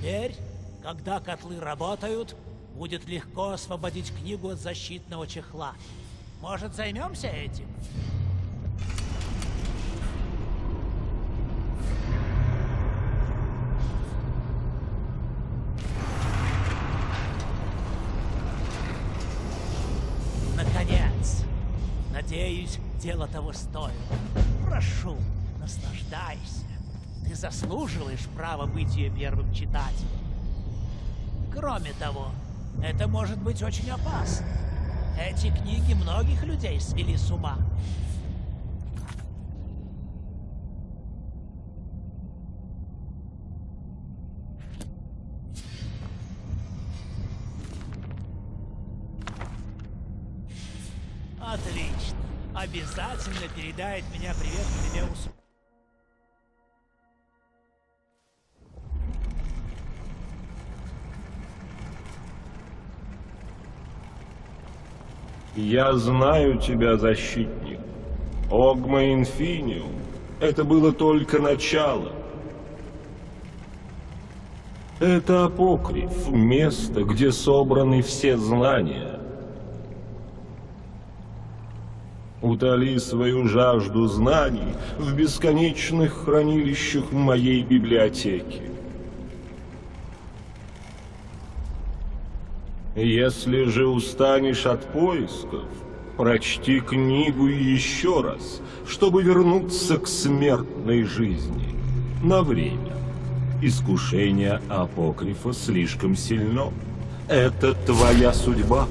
Теперь, когда котлы работают, будет легко освободить книгу от защитного чехла. Может, займемся этим? Наконец! Надеюсь, дело того стоит. Прошу, наслаждайся. Ты заслуживаешь права быть ее первым читателем. Кроме того, это может быть очень опасно. Эти книги многих людей свели с ума. Отлично. Обязательно передает меня привет Клемеусу. Я знаю тебя, защитник. Огма Инфиниум. Это было только начало. Это апокриф, место, где собраны все знания. Утоли свою жажду знаний в бесконечных хранилищах моей библиотеки. Если же устанешь от поисков, прочти книгу еще раз, чтобы вернуться к смертной жизни на время. Искушение апокрифа слишком сильно. Это твоя судьба.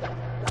Yeah.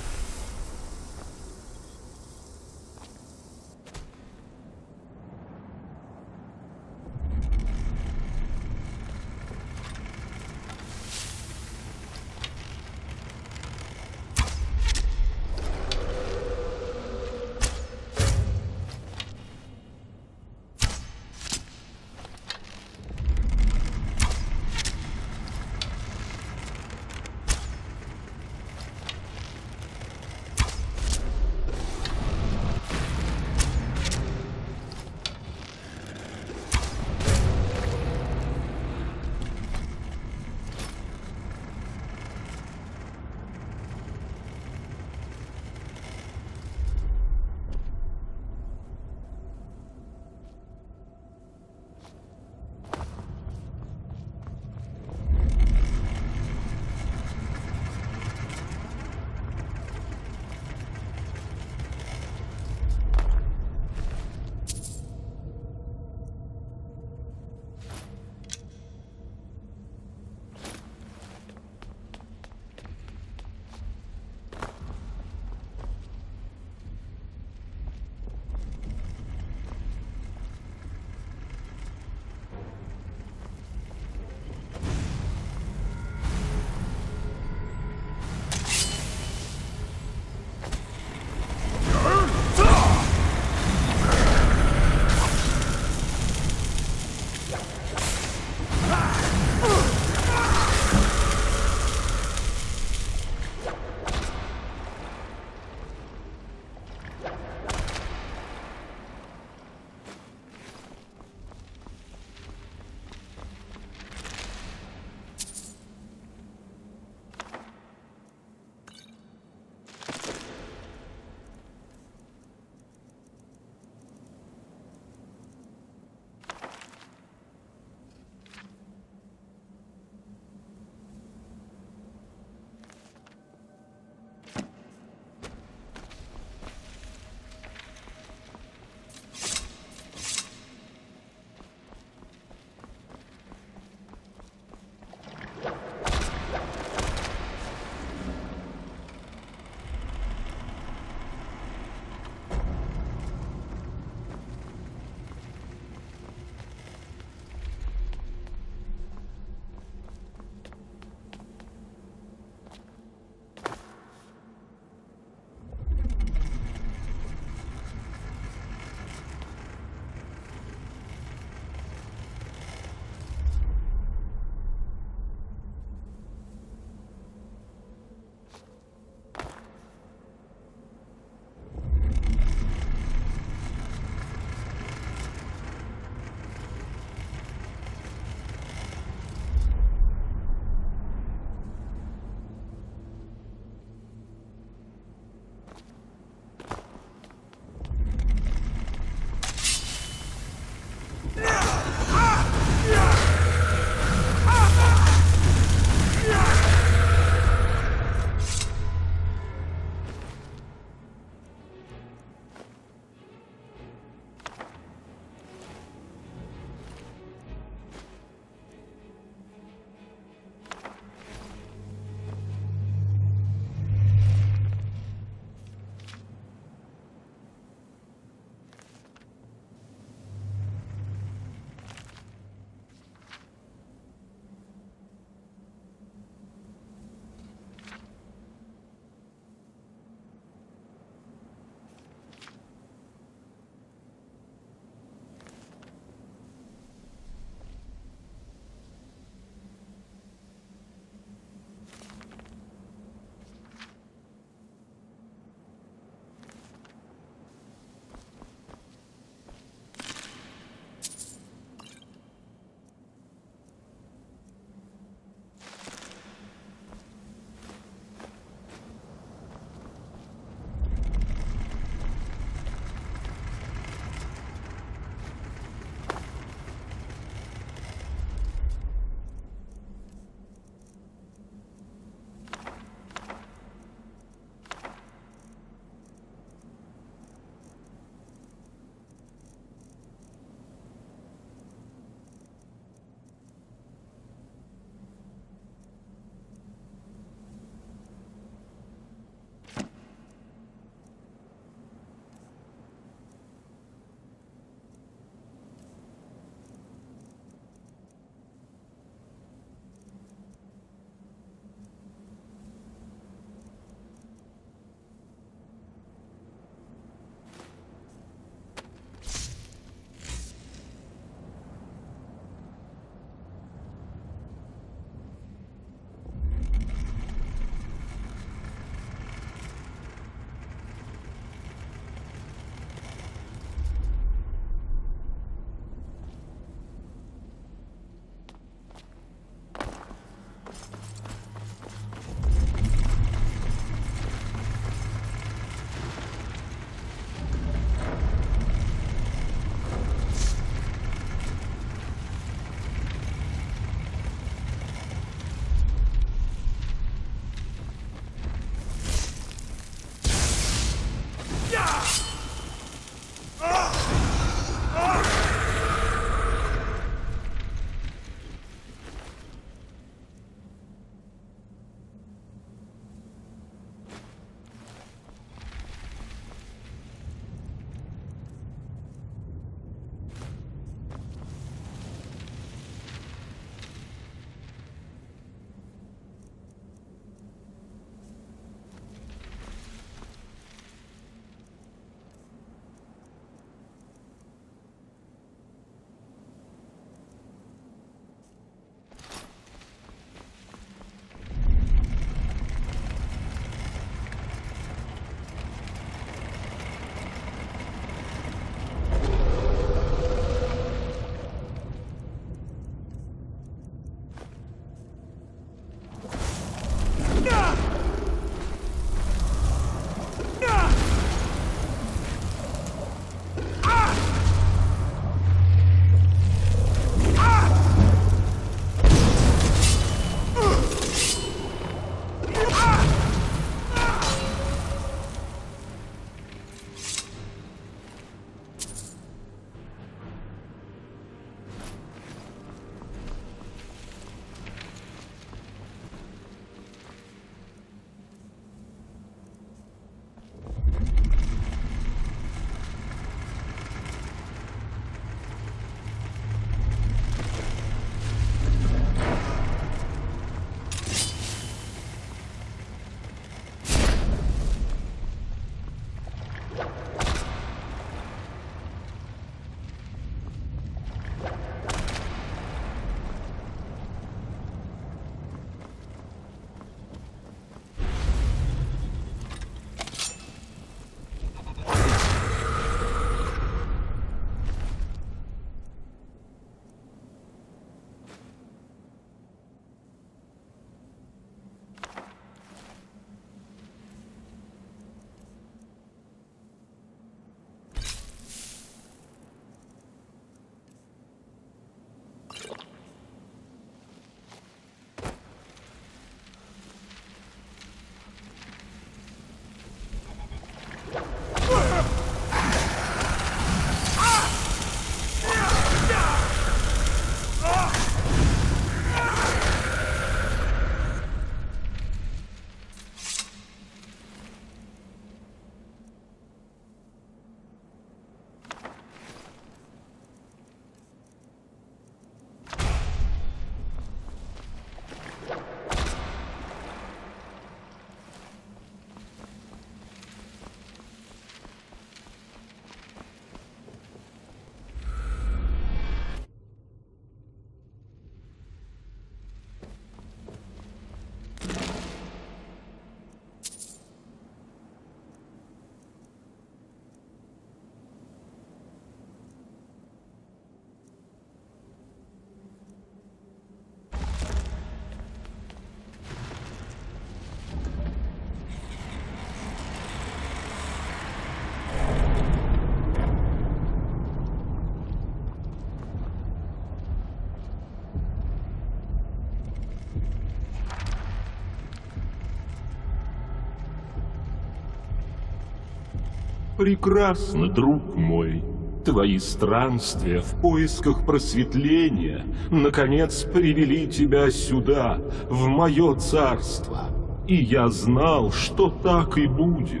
Прекрасно, друг мой. Твои странствия в поисках просветления наконец привели тебя сюда, в мое царство. И я знал, что так и будет.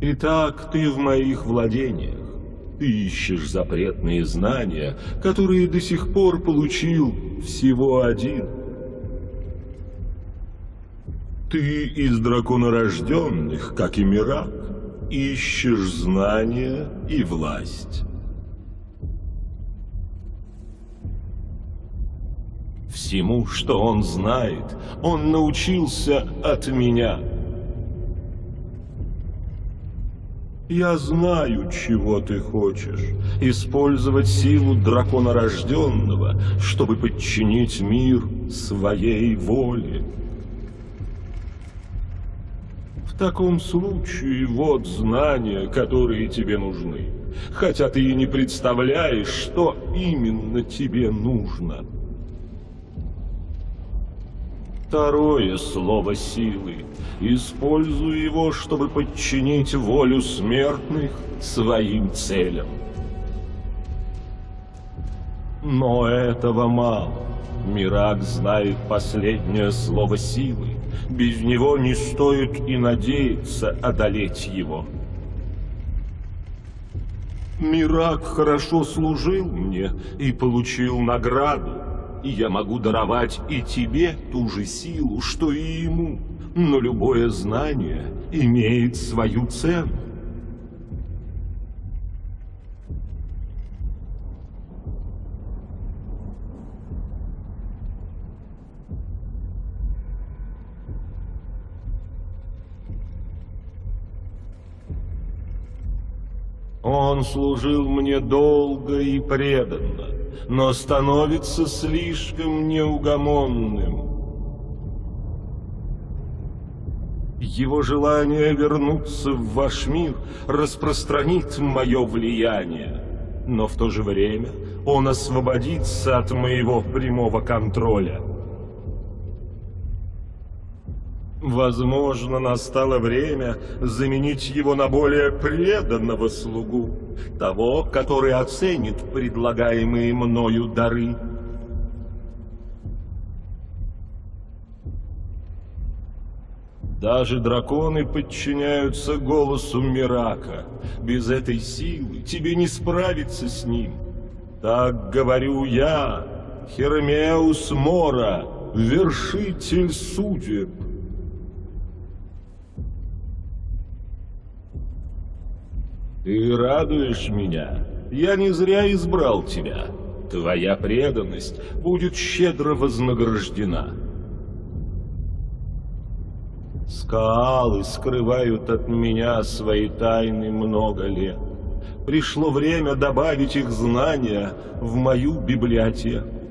Итак, ты в моих владениях. Ты ищешь запретные знания, которые до сих пор получил всего один. Ты из драконорожденных, как и Мирак, ищешь знания и власть. Всему, что он знает, он научился от меня — Я знаю, чего ты хочешь. Использовать силу дракона рожденного, чтобы подчинить мир своей воле. В таком случае вот знания, которые тебе нужны. Хотя ты и не представляешь, что именно тебе нужно. Второе слово силы. Используй его, чтобы подчинить волю смертных своим целям. Но этого мало. Мирак знает последнее слово силы. Без него не стоит и надеяться одолеть его. Мирак хорошо служил мне и получил награду и я могу даровать и тебе ту же силу, что и ему. Но любое знание имеет свою цену. Он служил мне долго и преданно но становится слишком неугомонным. Его желание вернуться в ваш мир распространит мое влияние, но в то же время он освободится от моего прямого контроля. Возможно, настало время заменить его на более преданного слугу, того, который оценит предлагаемые мною дары. Даже драконы подчиняются голосу Мирака. Без этой силы тебе не справиться с ним. Так говорю я, Хермеус Мора, вершитель судеб. Ты радуешь меня. Я не зря избрал тебя. Твоя преданность будет щедро вознаграждена. Скалы скрывают от меня свои тайны много лет. Пришло время добавить их знания в мою библиотеку.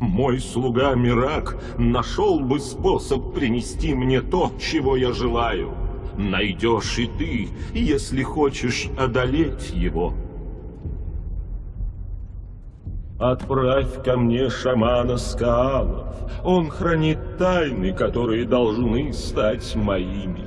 Мой слуга Мирак нашел бы способ принести мне то, чего я желаю. Найдешь и ты, если хочешь одолеть его. Отправь ко мне шамана Скаалов. Он хранит тайны, которые должны стать моими.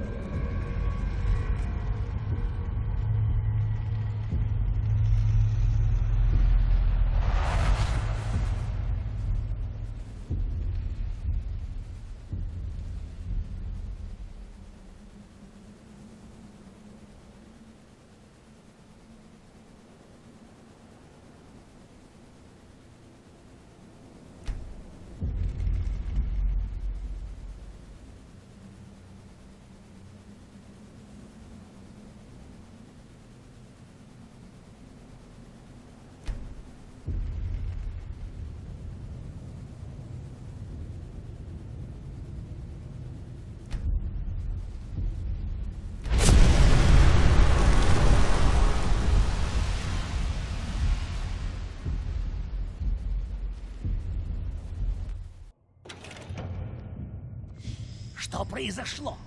Что произошло?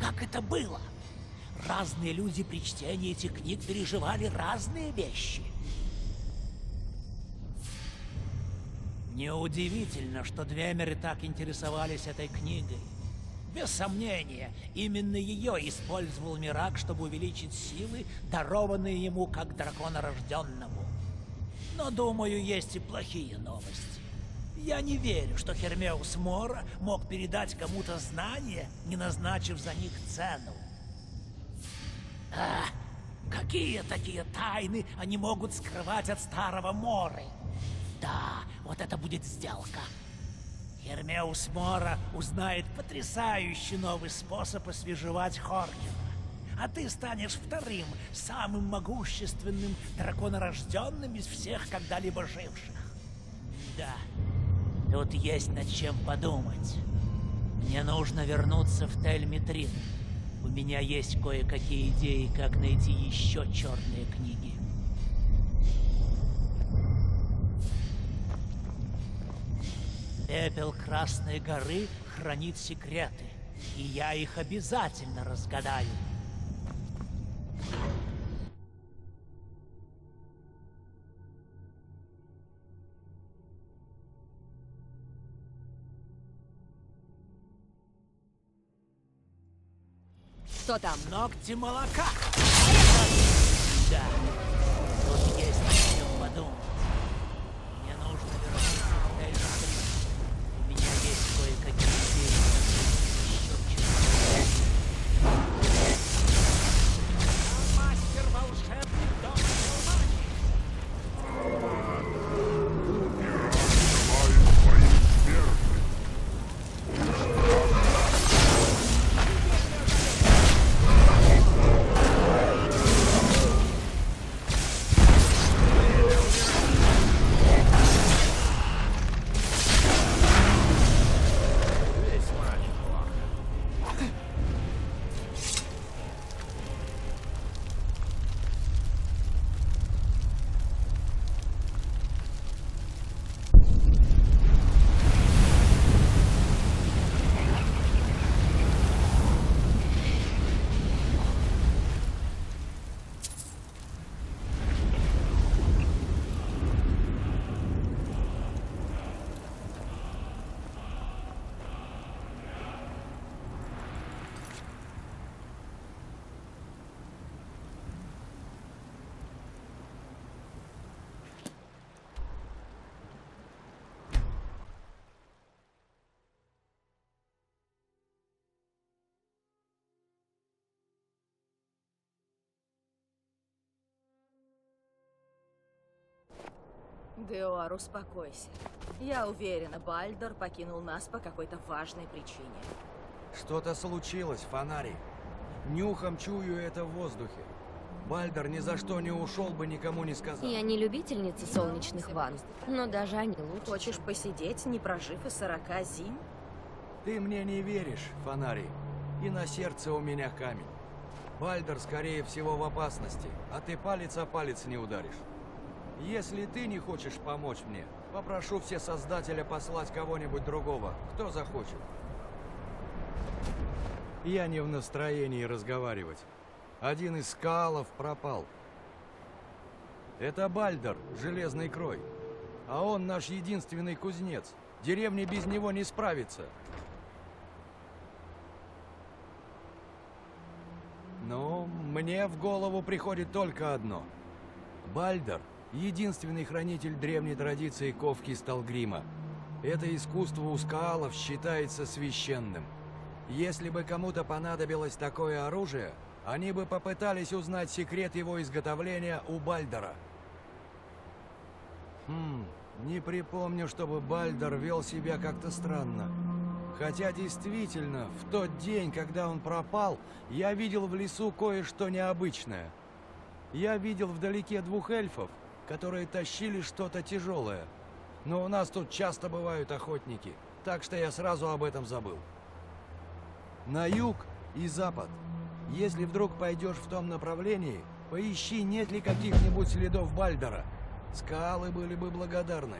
Как это было? разные люди при чтении этих книг переживали разные вещи. Неудивительно, что Двемеры так интересовались этой книгой. Без сомнения, именно ее использовал Мирак, чтобы увеличить силы, дарованные ему как драконорожденному. Но, думаю, есть и плохие новости. Я не верю, что Хермеус Мора мог передать кому-то знания, не назначив за них цену. А, какие такие тайны они могут скрывать от старого Моры? Да, вот это будет сделка. Гермеус Мора узнает потрясающий новый способ освежевать Хоркина. А ты станешь вторым, самым могущественным драконорожденным из всех когда-либо живших. Да, тут есть над чем подумать. Мне нужно вернуться в Тельмитрин. У меня есть кое-какие идеи, как найти еще черные книги. Пепел Красной горы хранит секреты, и я их обязательно разгадаю. Что там? Ногти молока! Да, Деор, успокойся. Я уверена, Бальдор покинул нас по какой-то важной причине. Что-то случилось, фонари. Нюхом чую это в воздухе. Бальдер ни за что не ушел бы, никому не сказал. Я не любительница солнечных ванн, но даже они лучше. Хочешь посидеть, не прожив и сорока зим? Ты мне не веришь, фонари. И на сердце у меня камень. Бальдер, скорее всего, в опасности, а ты палец о палец не ударишь. Если ты не хочешь помочь мне, попрошу все создателя послать кого-нибудь другого, кто захочет. Я не в настроении разговаривать. Один из скалов пропал. Это Бальдер, железный крой. А он наш единственный кузнец. Деревня без него не справится. Ну, мне в голову приходит только одно. Бальдер — единственный хранитель древней традиции ковки Сталгрима. Это искусство у скаалов считается священным. Если бы кому-то понадобилось такое оружие, они бы попытались узнать секрет его изготовления у Бальдера. Хм, не припомню, чтобы Бальдер вел себя как-то странно. Хотя действительно, в тот день, когда он пропал, я видел в лесу кое-что необычное. Я видел вдалеке двух эльфов, которые тащили что-то тяжелое. Но у нас тут часто бывают охотники, так что я сразу об этом забыл. На юг и запад. Если вдруг пойдешь в том направлении, поищи, нет ли каких-нибудь следов Бальдера. Скалы были бы благодарны.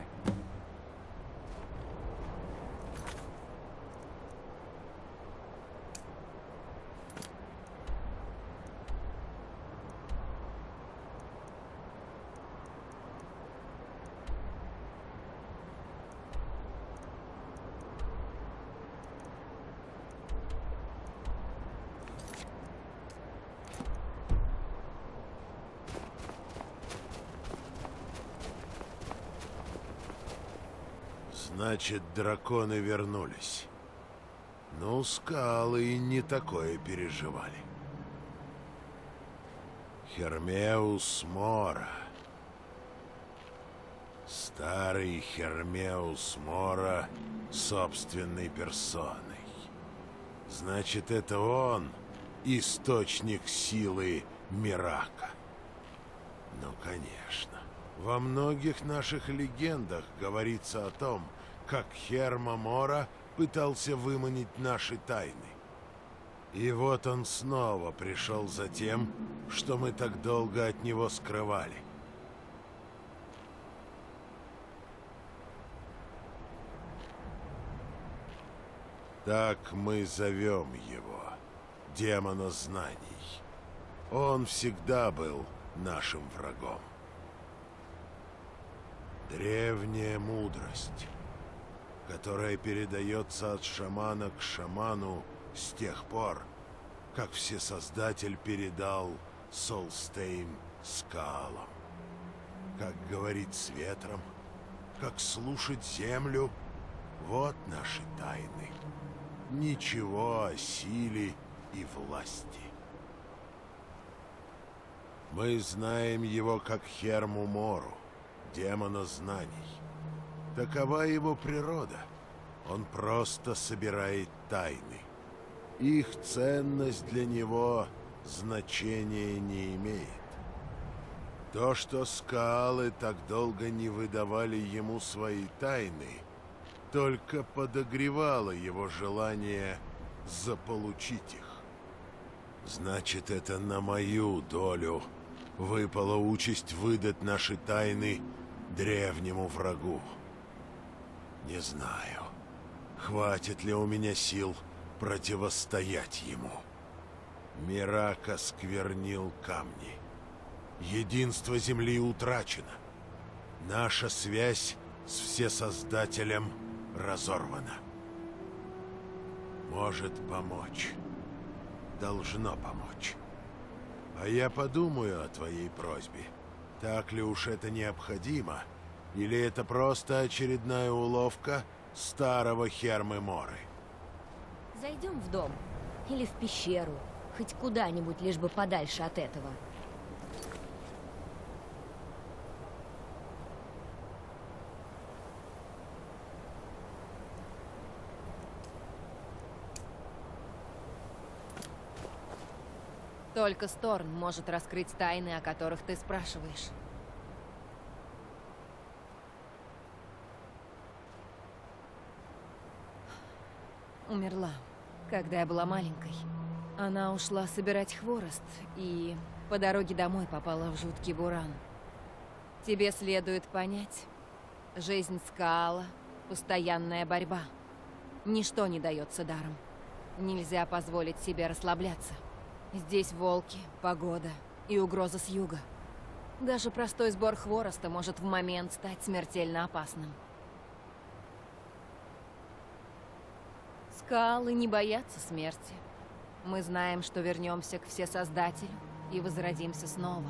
Значит, драконы вернулись. Ну, скалы и не такое переживали. Хермеус Мора. Старый Хермеус Мора собственной персоной. Значит, это он источник силы Мирака. Ну, конечно. Во многих наших легендах говорится о том, как Херма Мора пытался выманить наши тайны. И вот он снова пришел за тем, что мы так долго от него скрывали. Так мы зовем его, демона знаний. Он всегда был нашим врагом. Древняя мудрость, которая передается от шамана к шаману с тех пор, как Всесоздатель передал Солстейн скалам. Как говорить с ветром, как слушать землю, вот наши тайны. Ничего о силе и власти. Мы знаем его как Херму Мору, демона знаний. Такова его природа. Он просто собирает тайны. Их ценность для него значения не имеет. То, что скалы так долго не выдавали ему свои тайны, только подогревало его желание заполучить их. Значит, это на мою долю выпала участь выдать наши тайны древнему врагу. Не знаю, хватит ли у меня сил противостоять ему. Мирака сквернил камни. Единство Земли утрачено. Наша связь с Всесоздателем разорвана. Может помочь. Должно помочь. А я подумаю о твоей просьбе. Так ли уж это необходимо? Или это просто очередная уловка старого Хермы Моры? Зайдем в дом. Или в пещеру. Хоть куда-нибудь, лишь бы подальше от этого. Только Сторн может раскрыть тайны, о которых ты спрашиваешь. Умерла, когда я была маленькой. Она ушла собирать хворост и по дороге домой попала в жуткий буран. Тебе следует понять, жизнь Скаала — постоянная борьба. Ничто не дается даром. Нельзя позволить себе расслабляться. Здесь волки, погода и угроза с юга. Даже простой сбор хвороста может в момент стать смертельно опасным. Скалы не боятся смерти. Мы знаем, что вернемся к Всесоздателю и возродимся снова.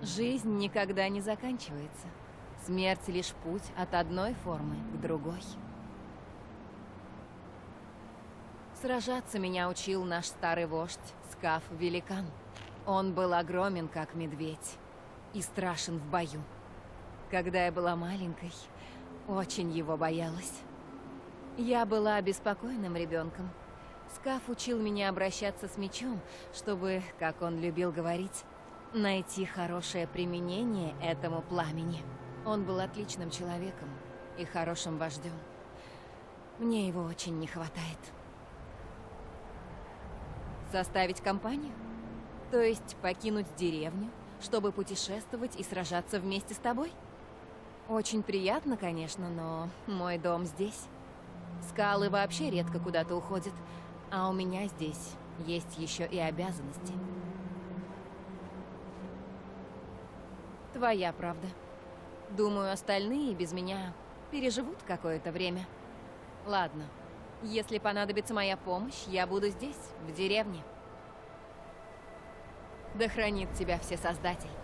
Жизнь никогда не заканчивается. Смерть лишь путь от одной формы к другой. Сражаться меня учил наш старый вождь, Скаф Великан. Он был огромен, как медведь, и страшен в бою. Когда я была маленькой, очень его боялась. Я была обеспокоенным ребенком. Скаф учил меня обращаться с мечом, чтобы, как он любил говорить, найти хорошее применение этому пламени. Он был отличным человеком и хорошим вождем. Мне его очень не хватает. Составить компанию? То есть покинуть деревню, чтобы путешествовать и сражаться вместе с тобой? Очень приятно, конечно, но мой дом здесь. Скалы вообще редко куда-то уходят, а у меня здесь есть еще и обязанности. Твоя правда. Думаю, остальные без меня переживут какое-то время. Ладно, если понадобится моя помощь, я буду здесь, в деревне. Да хранит тебя все Создатель.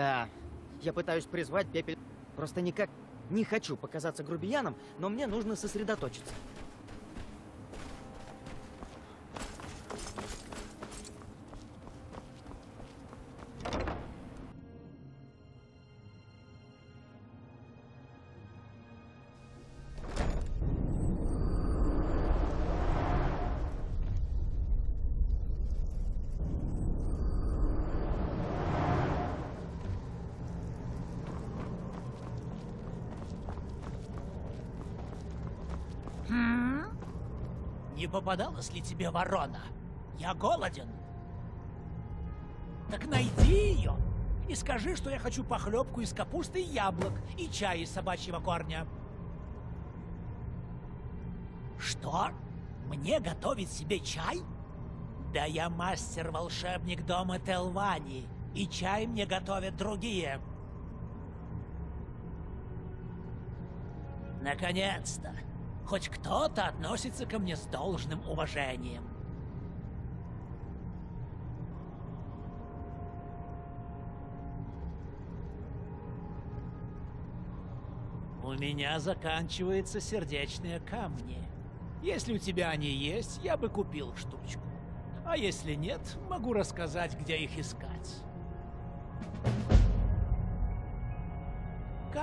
Да, я пытаюсь призвать пепель. Просто никак не хочу показаться грубияном, но мне нужно сосредоточиться. Попадалась ли тебе ворона? Я голоден. Так найди ее и скажи, что я хочу похлебку из капусты и яблок и чай из собачьего корня. Что? Мне готовить себе чай? Да я мастер-волшебник дома Телвани, и чай мне готовят другие. Наконец-то! Хоть кто-то относится ко мне с должным уважением. У меня заканчиваются сердечные камни. Если у тебя они есть, я бы купил штучку. А если нет, могу рассказать, где их искать.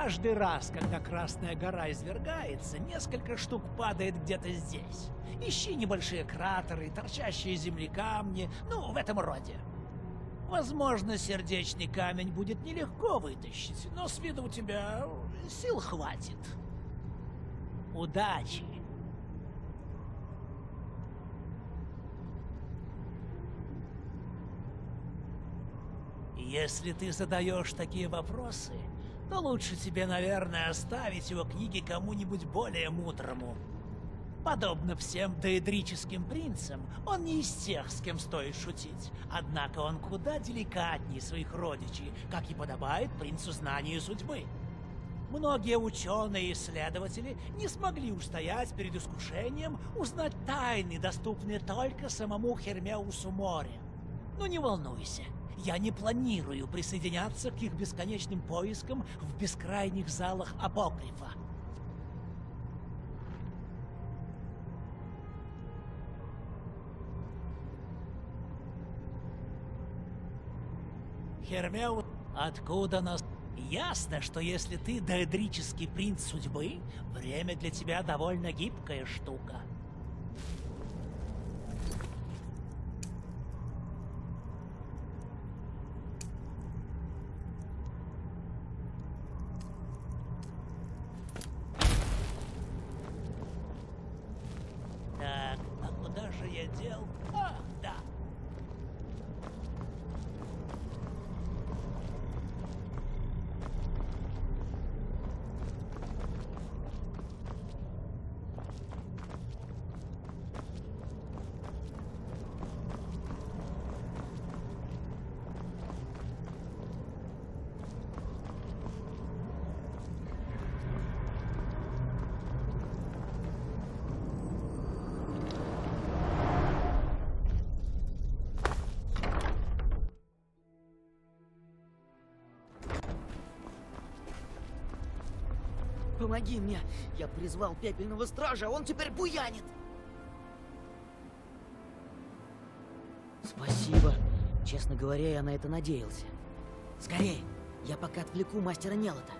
Каждый раз, когда Красная гора извергается, несколько штук падает где-то здесь. Ищи небольшие кратеры, торчащие из земли камни, ну, в этом роде. Возможно, сердечный камень будет нелегко вытащить, но с виду у тебя сил хватит. Удачи! Если ты задаешь такие вопросы, то лучше тебе, наверное, оставить его книги кому-нибудь более мудрому. Подобно всем доэдрическим принцам, он не из тех, с кем стоит шутить. Однако он куда деликатнее своих родичей, как и подобает принцу знанию судьбы. Многие ученые и исследователи не смогли устоять перед искушением узнать тайны, доступные только самому Хермеусу Море. Но не волнуйся, я не планирую присоединяться к их бесконечным поискам в бескрайних залах Апокрифа. Хермеус, откуда нас... Ясно, что если ты доэдрический принц судьбы, время для тебя довольно гибкая штука. Помоги мне! Я призвал пепельного стража, а он теперь буянит! Спасибо. Честно говоря, я на это надеялся. Скорее, я пока отвлеку мастера Нелота.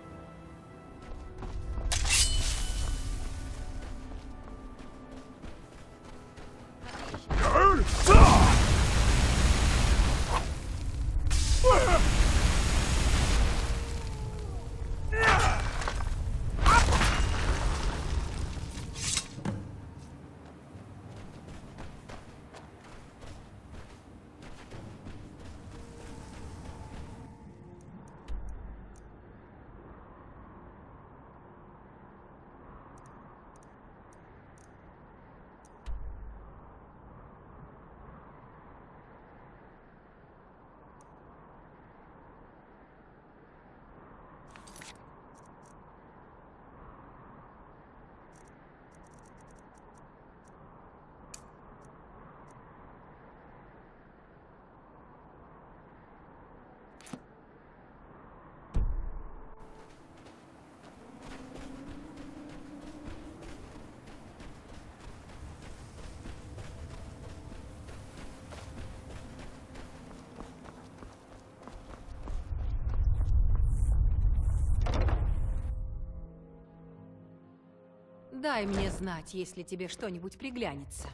Дай мне знать, если тебе что-нибудь приглянется.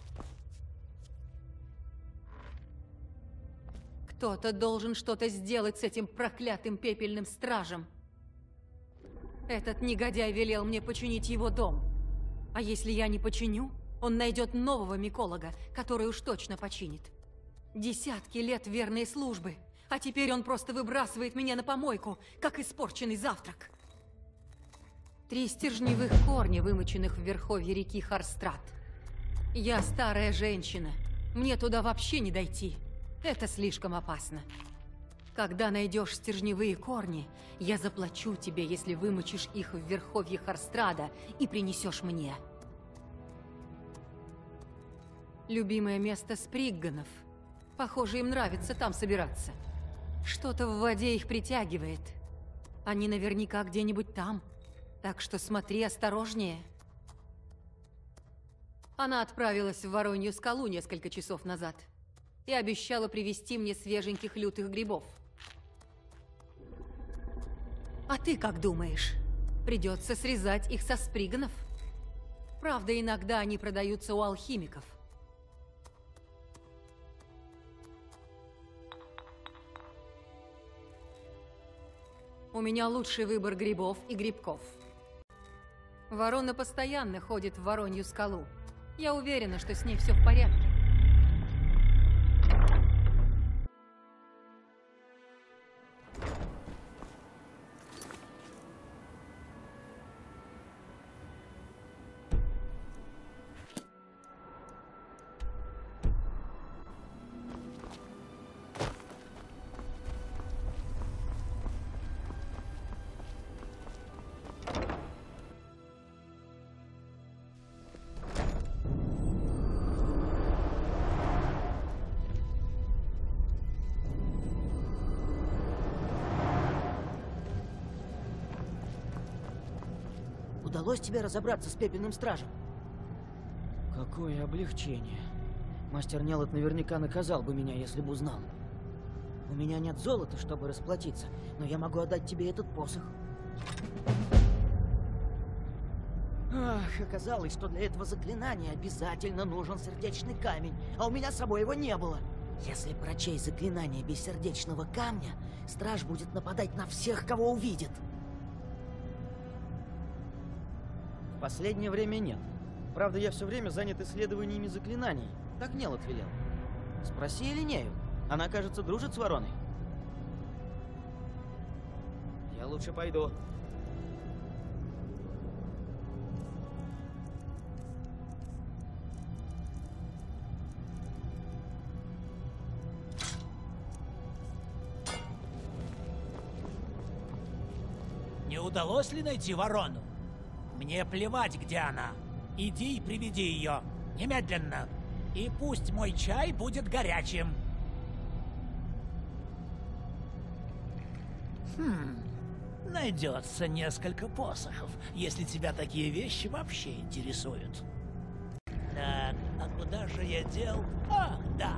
Кто-то должен что-то сделать с этим проклятым пепельным стражем. Этот негодяй велел мне починить его дом. А если я не починю, он найдет нового миколога, который уж точно починит. Десятки лет верной службы, а теперь он просто выбрасывает меня на помойку, как испорченный завтрак. Три стержневых корня, вымоченных в верховье реки Харстрат. Я старая женщина. Мне туда вообще не дойти. Это слишком опасно. Когда найдешь стержневые корни, я заплачу тебе, если вымочишь их в верховье Харстрада и принесешь мне. Любимое место Спригганов. Похоже, им нравится там собираться. Что-то в воде их притягивает. Они наверняка где-нибудь там. Так что смотри осторожнее. Она отправилась в Воронью скалу несколько часов назад и обещала привезти мне свеженьких лютых грибов. А ты как думаешь? Придется срезать их со сприганов? Правда, иногда они продаются у алхимиков. У меня лучший выбор грибов и грибков. Ворона постоянно ходит в Воронью скалу. Я уверена, что с ней все в порядке. Тебе разобраться с пепельным стражем? Какое облегчение. Мастер Нелот наверняка наказал бы меня, если бы узнал. У меня нет золота, чтобы расплатиться, но я могу отдать тебе этот посох. Ах, оказалось, что для этого заклинания обязательно нужен сердечный камень, а у меня с собой его не было. Если прочесть заклинание без сердечного камня, страж будет нападать на всех, кого увидит. Последнее время нет. Правда, я все время занят исследованиями заклинаний. Так Нел отвелел. Спроси Элинею. Она, кажется, дружит с вороной. Я лучше пойду. Не удалось ли найти ворону? Мне плевать, где она. Иди и приведи ее. Немедленно. И пусть мой чай будет горячим. Хм, найдется несколько посохов, если тебя такие вещи вообще интересуют. Так, а куда же я дел? Ах, да.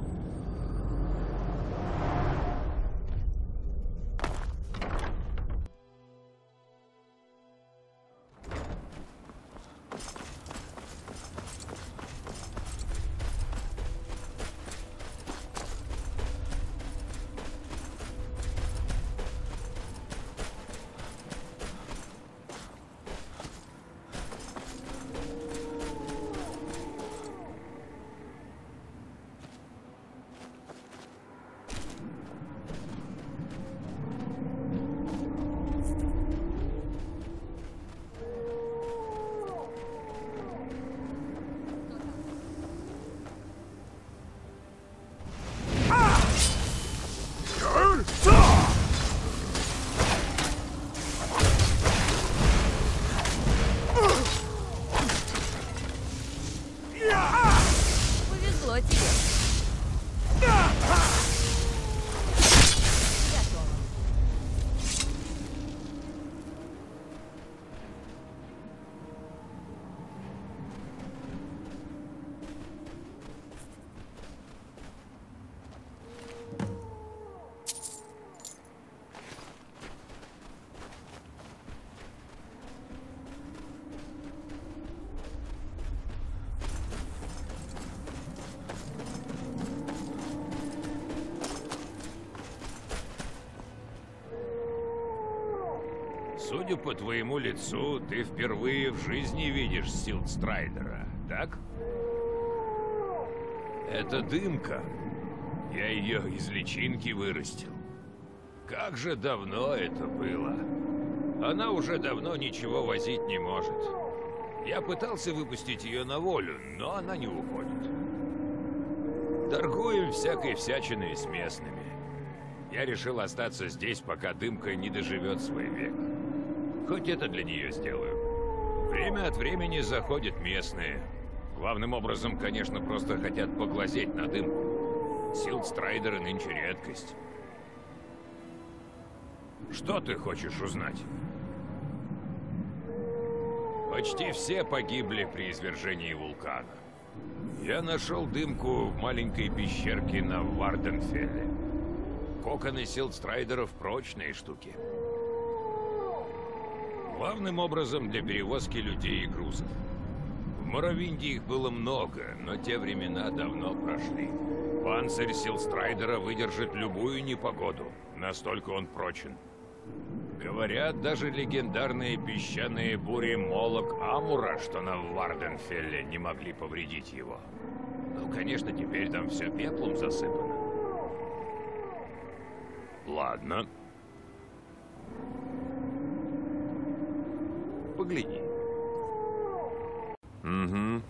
Судя по твоему лицу, ты впервые в жизни видишь Силдстрайдера, так? Это дымка. Я ее из личинки вырастил. Как же давно это было. Она уже давно ничего возить не может. Я пытался выпустить ее на волю, но она не уходит. Торгуем всякой всячиной с местными. Я решил остаться здесь, пока дымка не доживет свой век. Хоть это для нее сделаю. Время от времени заходят местные. Главным образом, конечно, просто хотят поглазеть на дымку. Силдстрайдеры нынче редкость. Что ты хочешь узнать? Почти все погибли при извержении вулкана. Я нашел дымку в маленькой пещерке на Варденфелле. Коконы силтстрайдеров прочные штуки. Главным образом для перевозки людей и грузов. В Морровинде их было много, но те времена давно прошли. Панцирь Силтстрайдера выдержит любую непогоду, настолько он прочен. Говорят, даже легендарные песчаные бури Молаг Амура, что на Варденфелле, не могли повредить его. Ну, конечно, теперь там все пеплом засыпано. Ладно. Погляди. Угу.